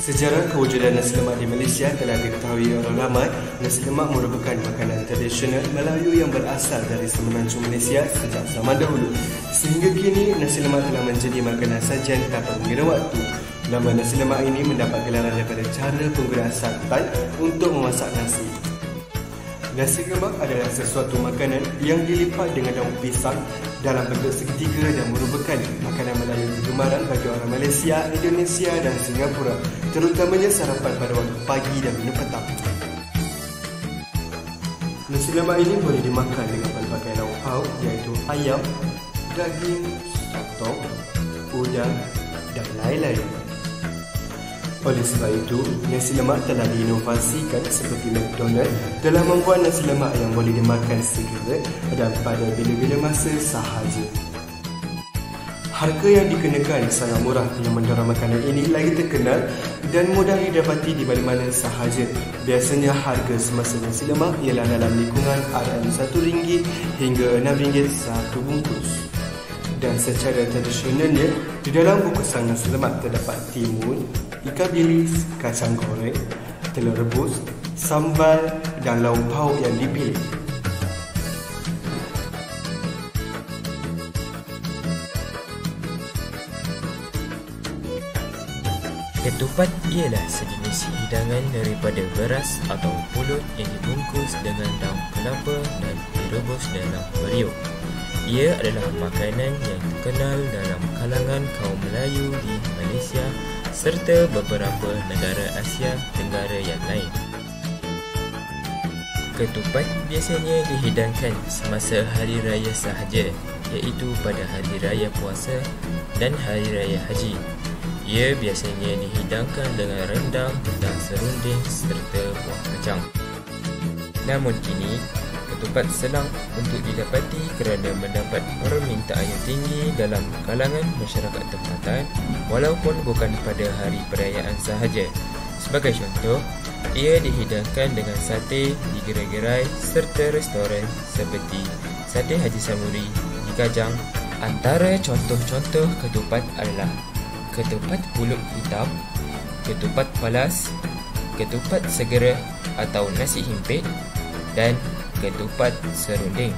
Sejarah kewujudan nasi lemak di Malaysia telah diketahui orang ramai. Nasi lemak merupakan makanan tradisional Melayu yang berasal dari semenanjung Malaysia sejak zaman dahulu. Sehingga kini, nasi lemak telah menjadi makanan sajian tanpa mengira waktu. Nama nasi lemak ini mendapat gelaran daripada cara penggunaan santan untuk memasak nasi. Nasi lemak adalah sesuatu makanan yang dilipat dengan daun pisang dalam bentuk segitiga dan merupakan makanan Melayu kegemaran bagi orang Malaysia, Indonesia dan Singapura terutamanya sarapan pada waktu pagi dan minum petang. Nasi lemak ini boleh dimakan dengan pelbagai lauk pauk iaitu ayam, daging, sotong, udang dan lain-lain. Oleh sebab itu, nasi lemak telah diinovasikan seperti McDonald telah membuat nasi lemak yang boleh dimakan segera dan pada bila-bila masa sahaja. Harga yang dikenakan sangat murah yang mendorong makanan ini lagi terkenal dan mudah didapati di mana-mana sahaja. Biasanya harga semasa nasi lemak ialah dalam lingkungan RM1 hingga RM6 satu bungkus dan secara tradisionalnya di dalam bungkusan nasi lemak terdapat timun, ikan bilis, kacang goreng, telur rebus, sambal dan lauk pauk yang dipilih. Ketupat ialah sejenis hidangan daripada beras atau pulut yang dibungkus dengan daun kelapa dan direbus dalam periuk. Ia adalah makanan yang terkenal dalam kalangan kaum Melayu di Malaysia serta beberapa negara Asia Tenggara yang lain. Ketupat biasanya dihidangkan semasa hari raya sahaja iaitu pada hari raya puasa dan hari raya haji. Ia biasanya dihidangkan dengan rendang, rendang serunding serta buah kacang. Namun kini, ketupat senang untuk didapati kerana mendapat permintaan yang tinggi dalam kalangan masyarakat tempatan walaupun bukan pada hari perayaan sahaja. Sebagai contoh, ia dihidangkan dengan sate di gerai-gerai serta restoran seperti Sate Haji Samuri di Kajang. Antara contoh-contoh ketupat adalah ketupat pulut hitam, ketupat palas, ketupat segera atau nasi himpit dan ketupat serunding.